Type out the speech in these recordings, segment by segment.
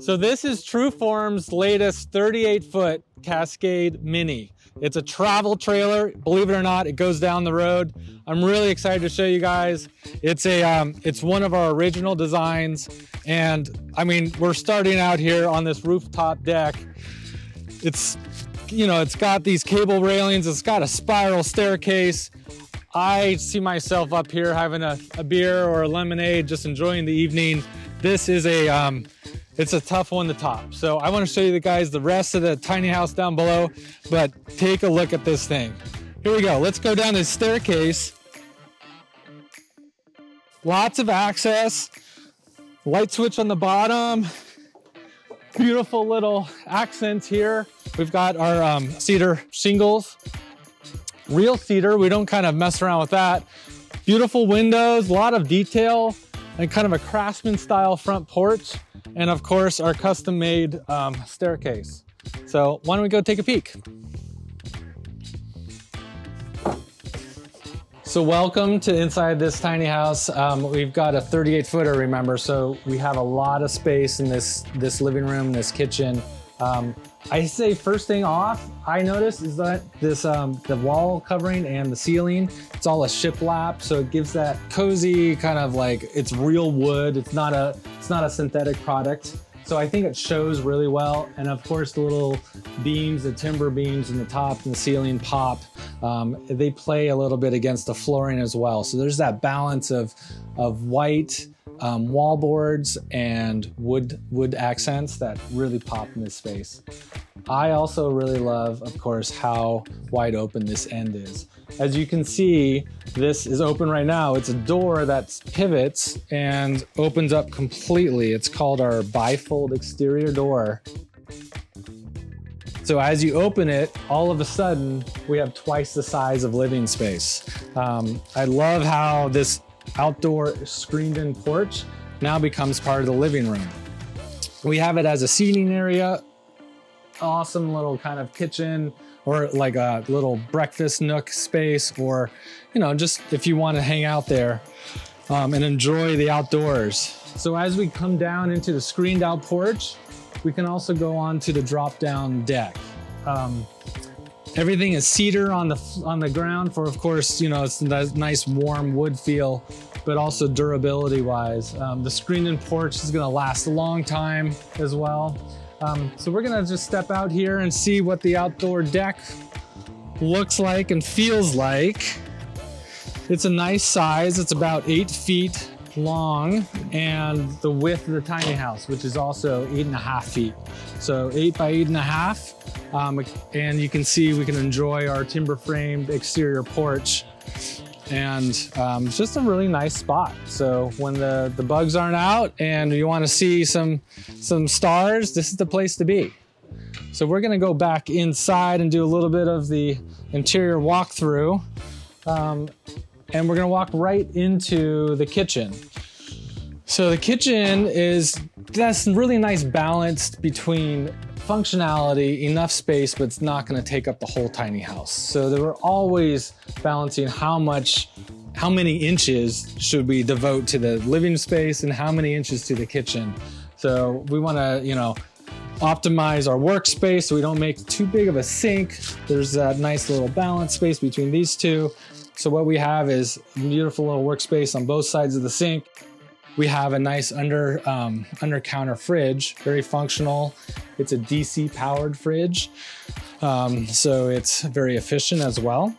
So this is Tru Form's latest 38 foot Cascade Mini. It's a travel trailer. Believe it or not, it goes down the road. I'm really excited to show you guys. It's a, um, it's one of our original designs. And I mean, we're starting out here on this rooftop deck. It's, you know, it's got these cable railings. It's got a spiral staircase. I see myself up here having a, a beer or a lemonade, just enjoying the evening. This is a, um, it's a tough one to top. So I want to show you the guys the rest of the tiny house down below, but take a look at this thing. Here we go. Let's go down this staircase. Lots of access. Light switch on the bottom. Beautiful little accents here. We've got our um, cedar shingles. Real cedar. We don't kind of mess around with that. Beautiful windows, a lot of detail, and kind of a craftsman style front porch and of course our custom made um, staircase. So why don't we go take a peek? So welcome to inside this tiny house. Um, we've got a 38 footer, remember, so we have a lot of space in this, this living room, this kitchen. Um, I say first thing off, I noticed is that this um, the wall covering and the ceiling, it's all a shiplap, so it gives that cozy kind of like it's real wood. It's not a it's not a synthetic product. So I think it shows really well. And of course, the little beams, the timber beams in the top and the ceiling pop, um, they play a little bit against the flooring as well. So there's that balance of, of white, um, wall boards and wood wood accents that really pop in this space. I also really love, of course, how wide open this end is. As you can see, this is open right now. It's a door that pivots and opens up completely. It's called our bifold exterior door. So as you open it, all of a sudden, we have twice the size of living space. Um, I love how this outdoor screened in porch now becomes part of the living room. We have it as a seating area, awesome little kind of kitchen or like a little breakfast nook space or, you know, just if you want to hang out there um, and enjoy the outdoors. So as we come down into the screened out porch, we can also go on to the drop down deck. Um, Everything is cedar on the on the ground for, of course, you know, it's a nice warm wood feel, but also durability wise. Um, the screen and porch is gonna last a long time as well. Um, so we're gonna just step out here and see what the outdoor deck looks like and feels like. It's a nice size. It's about eight feet long and the width of the tiny house, which is also eight and a half feet. So eight by eight and a half. Um, and you can see we can enjoy our timber framed exterior porch and um, it's just a really nice spot. So when the, the bugs aren't out and you want to see some, some stars, this is the place to be. So we're gonna go back inside and do a little bit of the interior walkthrough. Um, and we're gonna walk right into the kitchen. So the kitchen is that's really nice balance between functionality, enough space, but it's not gonna take up the whole tiny house. So they were always balancing how much, how many inches should we devote to the living space and how many inches to the kitchen. So we wanna, you know, optimize our workspace so we don't make too big of a sink. There's that nice little balance space between these two. So what we have is a beautiful little workspace on both sides of the sink. We have a nice under, um, under counter fridge, very functional. It's a DC powered fridge. Um, so it's very efficient as well.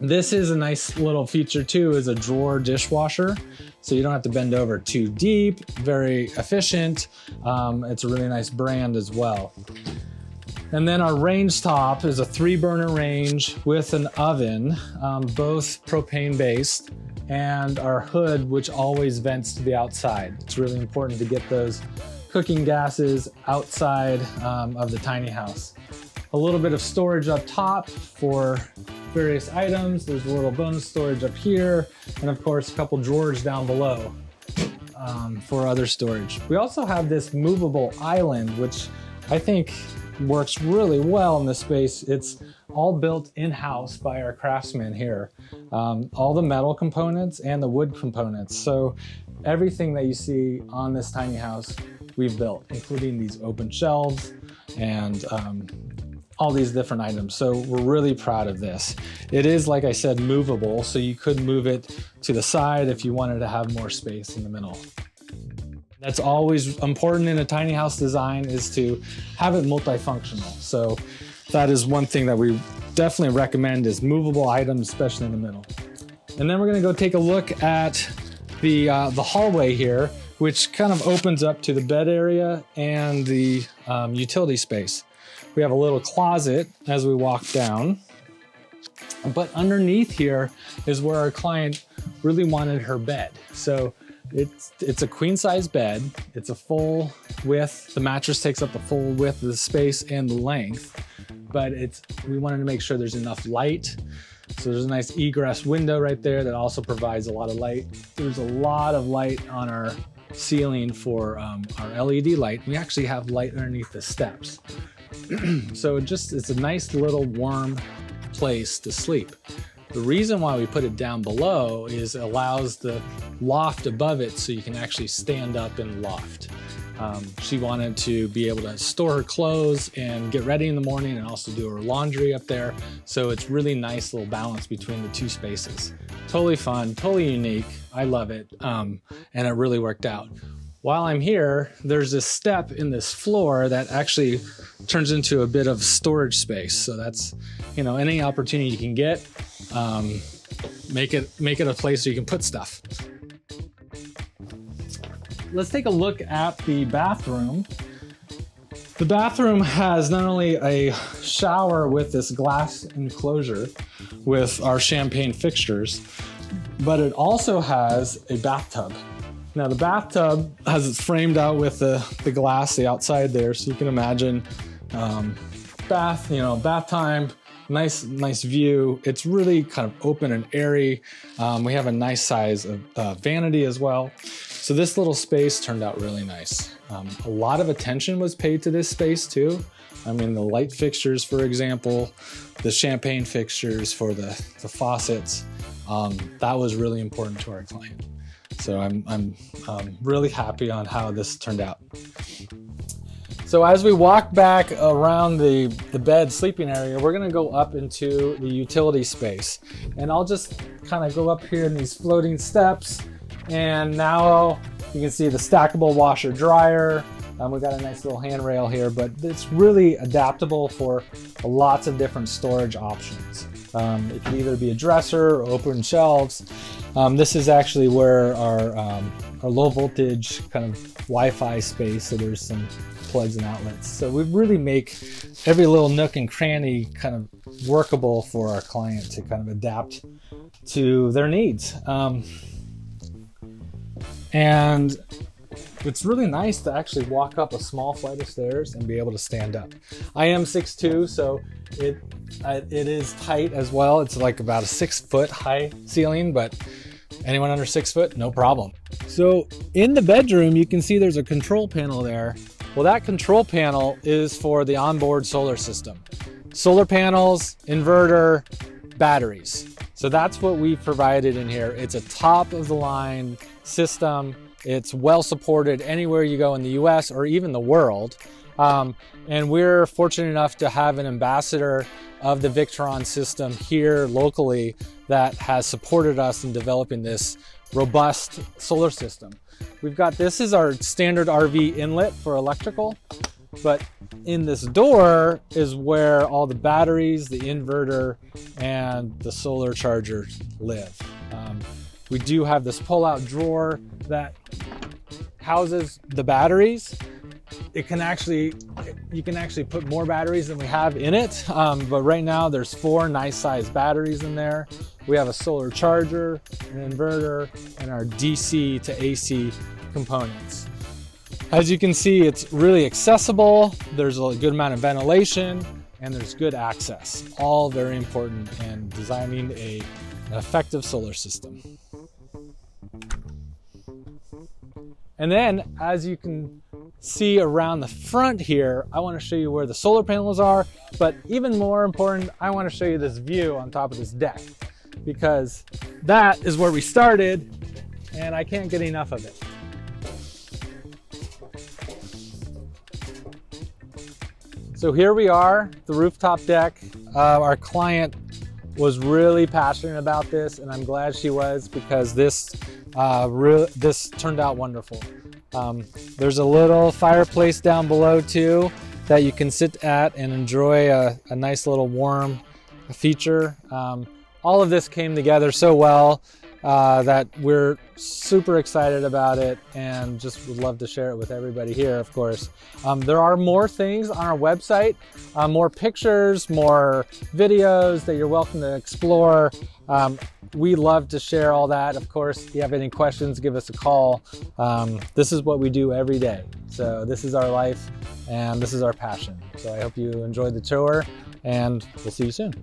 This is a nice little feature too, is a drawer dishwasher. So you don't have to bend over too deep, very efficient. Um, it's a really nice brand as well. And then our range top is a three burner range with an oven, um, both propane based and our hood, which always vents to the outside. It's really important to get those cooking gases outside um, of the tiny house. A little bit of storage up top for various items. There's a little bonus storage up here, and of course, a couple drawers down below um, for other storage. We also have this movable island, which I think works really well in this space. It's all built in-house by our craftsmen here. Um, all the metal components and the wood components. So everything that you see on this tiny house we've built, including these open shelves and um, all these different items. So we're really proud of this. It is, like I said, movable, so you could move it to the side if you wanted to have more space in the middle. That's always important in a tiny house design is to have it multifunctional. So that is one thing that we definitely recommend is movable items, especially in the middle. And then we're gonna go take a look at the, uh, the hallway here, which kind of opens up to the bed area and the um, utility space. We have a little closet as we walk down. But underneath here is where our client really wanted her bed. So it's, it's a queen size bed. It's a full width. The mattress takes up the full width of the space and the length, but it's, we wanted to make sure there's enough light. So there's a nice egress window right there that also provides a lot of light. There's a lot of light on our ceiling for um, our LED light. We actually have light underneath the steps. so it just, it's a nice little warm place to sleep. The reason why we put it down below is it allows the loft above it so you can actually stand up in loft. Um, she wanted to be able to store her clothes and get ready in the morning and also do her laundry up there. So it's really nice little balance between the two spaces. Totally fun, totally unique. I love it. Um, and it really worked out. While I'm here, there's this step in this floor that actually turns into a bit of storage space. So that's, you know, any opportunity you can get, um, make it make it a place where you can put stuff. Let's take a look at the bathroom. The bathroom has not only a shower with this glass enclosure with our champagne fixtures, but it also has a bathtub. Now the bathtub has it's framed out with the, the glass, the outside there, so you can imagine um, bath, you know, bath time, nice, nice view. It's really kind of open and airy. Um, we have a nice size of uh, vanity as well. So this little space turned out really nice. Um, a lot of attention was paid to this space too. I mean, the light fixtures, for example, the champagne fixtures for the, the faucets, um, that was really important to our client. So I'm, I'm um, really happy on how this turned out. So as we walk back around the, the bed sleeping area, we're gonna go up into the utility space. And I'll just kind of go up here in these floating steps and now you can see the stackable washer dryer. Um, we've got a nice little handrail here, but it's really adaptable for lots of different storage options. Um, it could either be a dresser or open shelves. Um, this is actually where our, um, our low voltage kind of Wi-Fi space, so there's some plugs and outlets. So we really make every little nook and cranny kind of workable for our client to kind of adapt to their needs. Um, and it's really nice to actually walk up a small flight of stairs and be able to stand up. I am 6'2", so it it is tight as well. It's like about a six foot high ceiling, but anyone under six foot, no problem. So in the bedroom, you can see there's a control panel there. Well, that control panel is for the onboard solar system. Solar panels, inverter, batteries. So that's what we've provided in here. It's a top of the line system. It's well supported anywhere you go in the US or even the world. Um, and we're fortunate enough to have an ambassador of the Victron system here locally that has supported us in developing this robust solar system. We've got this is our standard RV inlet for electrical, but in this door is where all the batteries, the inverter, and the solar charger live. Um, we do have this pull-out drawer that houses the batteries. It can actually, you can actually put more batteries than we have in it. Um, but right now there's four nice sized batteries in there. We have a solar charger, an inverter, and our DC to AC components. As you can see, it's really accessible. There's a good amount of ventilation and there's good access. All very important in designing a, an effective solar system. And then as you can see around the front here, I wanna show you where the solar panels are, but even more important, I wanna show you this view on top of this deck because that is where we started and I can't get enough of it. So here we are, the rooftop deck. Uh, our client was really passionate about this and I'm glad she was because this, uh, this turned out wonderful. Um, there's a little fireplace down below too that you can sit at and enjoy a, a nice little warm feature. Um, all of this came together so well uh, that we're super excited about it and just would love to share it with everybody here, of course. Um, there are more things on our website, uh, more pictures, more videos that you're welcome to explore. Um, we love to share all that. Of course, if you have any questions, give us a call. Um, this is what we do every day. So this is our life and this is our passion. So I hope you enjoyed the tour and we'll see you soon.